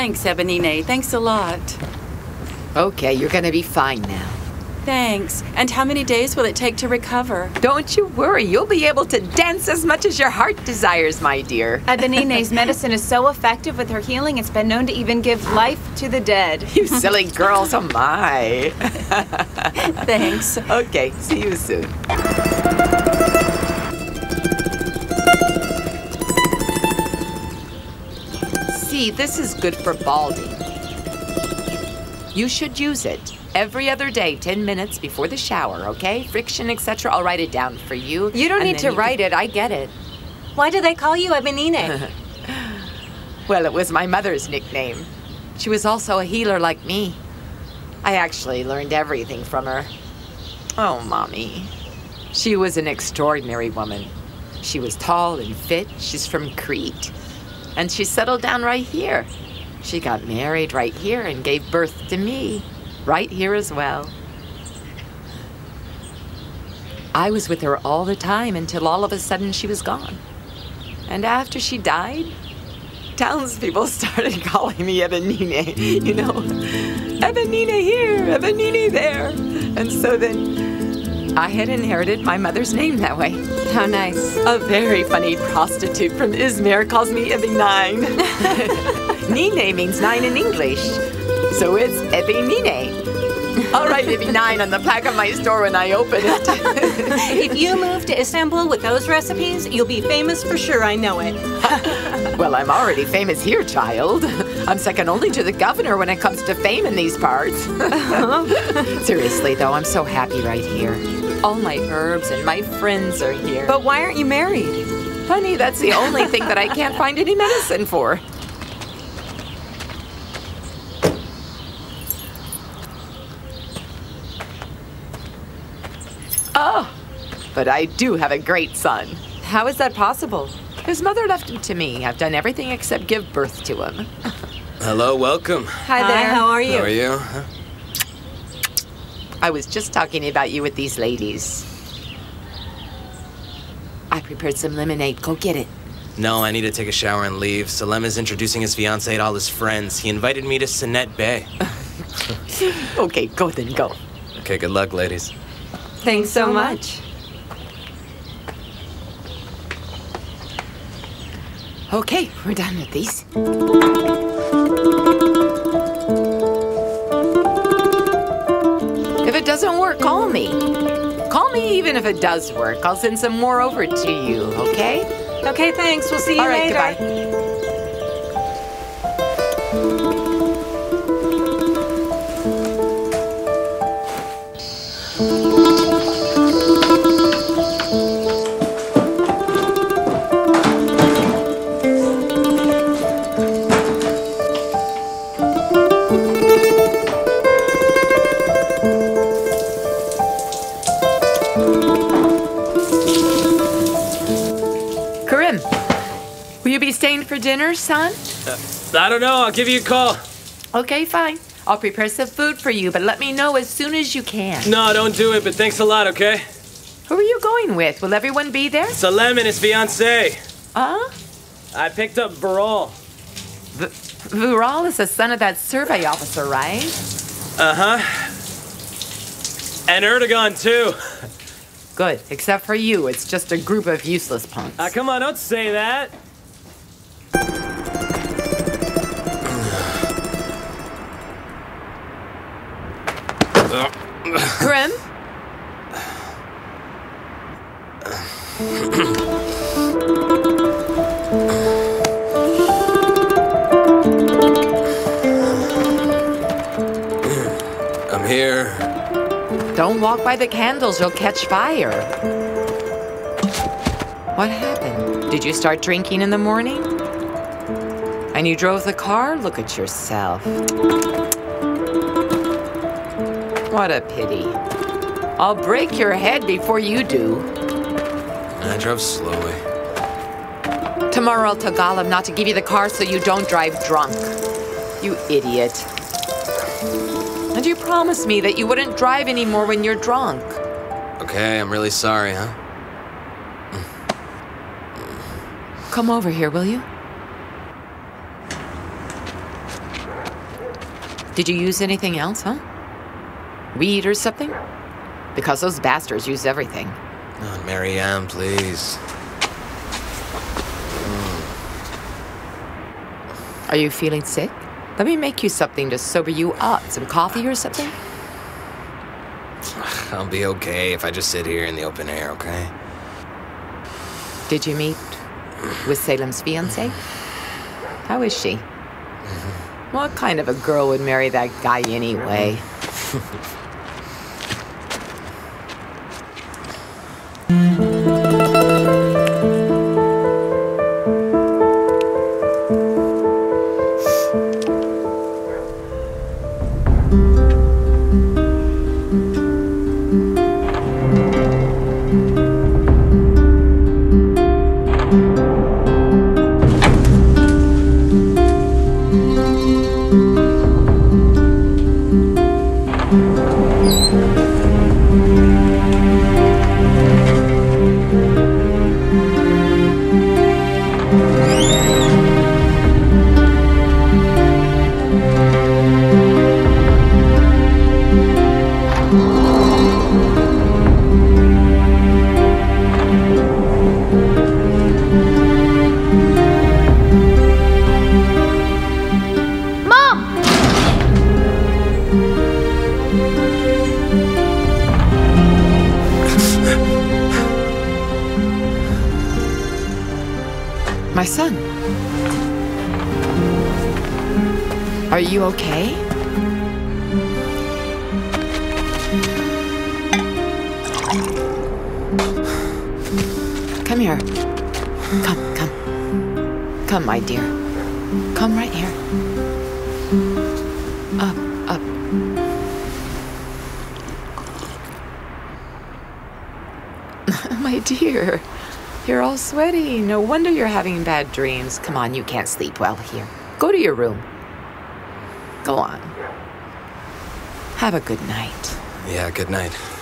Thanks, Ebonine. Thanks a lot. Okay, you're gonna be fine now. Thanks. And how many days will it take to recover? Don't you worry, you'll be able to dance as much as your heart desires, my dear. Ebonine's medicine is so effective with her healing, it's been known to even give life to the dead. You silly girls, oh my. Thanks. Okay, see you soon. See, this is good for balding. You should use it every other day, 10 minutes before the shower, okay? Friction, etc. I'll write it down for you. You don't need to write it, I get it. Why do they call you Ebonine? Well, it was my mother's nickname. She was also a healer like me. I actually learned everything from her. Oh, Mommy. She was an extraordinary woman. She was tall and fit. She's from Crete. And she settled down right here. She got married right here and gave birth to me right here as well. I was with her all the time until all of a sudden she was gone. And after she died, townspeople started calling me Ebonine, you know. Ebonine here, Ebonine there. And so then I had inherited my mother's name that way. How nice. A very funny prostitute from Izmir calls me Ebby Nine. Nine means nine in English. So it's Ebby Nine. I'll write Ebby Nine on the plaque of my store when I open it. If you move to Istanbul with those recipes, you'll be famous for sure, I know it. well, I'm already famous here, child. I'm second only to the governor when it comes to fame in these parts. Uh-huh. Seriously, though, I'm so happy right here. All my herbs and my friends are here. But why aren't you married? Honey, that's the only thing that I can't find any medicine for. Oh, but I do have a great son. How is that possible? His mother left him to me. I've done everything except give birth to him. Hello, welcome. Hi Hi, there. how are you? How are you? Huh? I was just talking about you with these ladies. I prepared some lemonade. Go get it. No, I need to take a shower and leave. Selim is introducing his fiancée to all his friends. He invited me to Sinet Bay. Okay, go then, go. Okay, good luck, ladies. Thanks so much. Okay, we're done with these. Even if it does work. I'll send some more over to you, okay? Okay, thanks. We'll see you All right, later. goodbye. Staying for dinner, son? I don't know. I'll give you a call. Okay, fine. I'll prepare some food for you, but let me know as soon as you can. No, don't do it, but thanks a lot, okay? Who are you going with? Will everyone be there? Selim and his fiancée. Huh? I picked up Vural. V- Vural is the son of that survey officer, right? Uh huh. And Erdogan, too. Good, except for you. It's just a group of useless punks. Ah, come on, don't say that. Kerim? I'm here. Don't walk by the candles, you'll catch fire. What happened? Did you start drinking in the morning? And you drove the car? Look at yourself. What a pity. I'll break your head before you do. I drove slowly. Tomorrow I'll tell Gollum not to give you the car so you don't drive drunk. You idiot. And you promised me that you wouldn't drive anymore when you're drunk. Okay, I'm really sorry, huh? Come over here, will you? Did you use anything else, huh? Weed or something? Because those bastards use everything. Oh, Marianne, please. Are you feeling sick? Let me make you something to sober you up. Some coffee or something? I'll be okay if I just sit here in the open air, okay? Did you meet with Selim's fiance? How is she? Mm-hmm. What kind of a girl would marry that guy anyway? My Are you okay? Come here. Come, come. Come, my dear. Come right here. Up, up. my dear. You're all sweaty. No wonder you're having bad dreams. Come on, you can't sleep well here. Go to your room. Go on. Have a good night. Yeah, good night.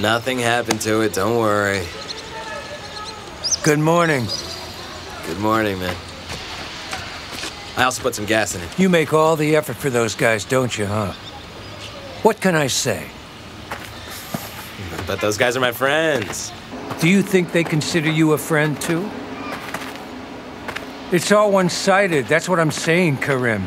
Nothing happened to it, don't worry. Good morning. Good morning, man. I also put some gas in it. You make all the effort for those guys, don't you, huh? What can I say? But those guys are my friends. Do you think they consider you a friend, too? It's all one-sided, that's what I'm saying, Kerim.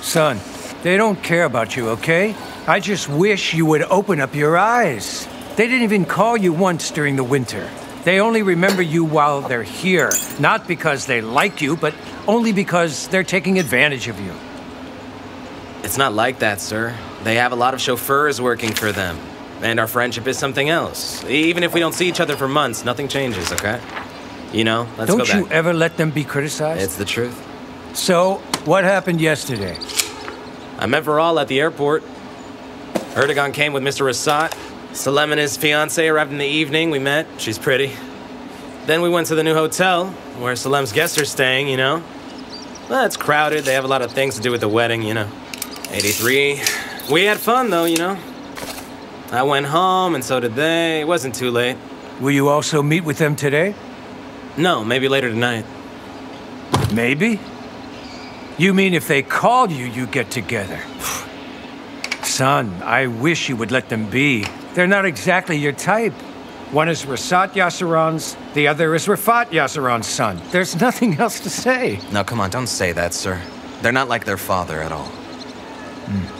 Son, they don't care about you, okay? I just wish you would open up your eyes. They didn't even call you once during the winter. They only remember you while they're here, not because they like you, but only because they're taking advantage of you. It's not like that, sir. They have a lot of chauffeurs working for them. And our friendship is something else. Even if we don't see each other for months, nothing changes, okay? You know, let's don't go back. you ever let them be criticized? It's the truth. So, what happened yesterday? I met Vural at the airport. Erdogan came with Mr. Reşat. Selim and his fiancée arrived in the evening. We met. She's pretty. Then we went to the new hotel, where Selim's guests are staying, you know. Well, it's crowded. They have a lot of things to do with the wedding, you know. 83. We had fun, though, you know. I went home, and so did they. It wasn't too late. Will you also meet with them today? No, maybe later tonight. Maybe? You mean if they called you, you get together? Son, I wish you would let them be. They're not exactly your type. One is Reşat Yaşaran's, the other is Rafat Yaşaran's son. There's nothing else to say. Now, come on, don't say that, sir. They're not like their father at all. Hmm.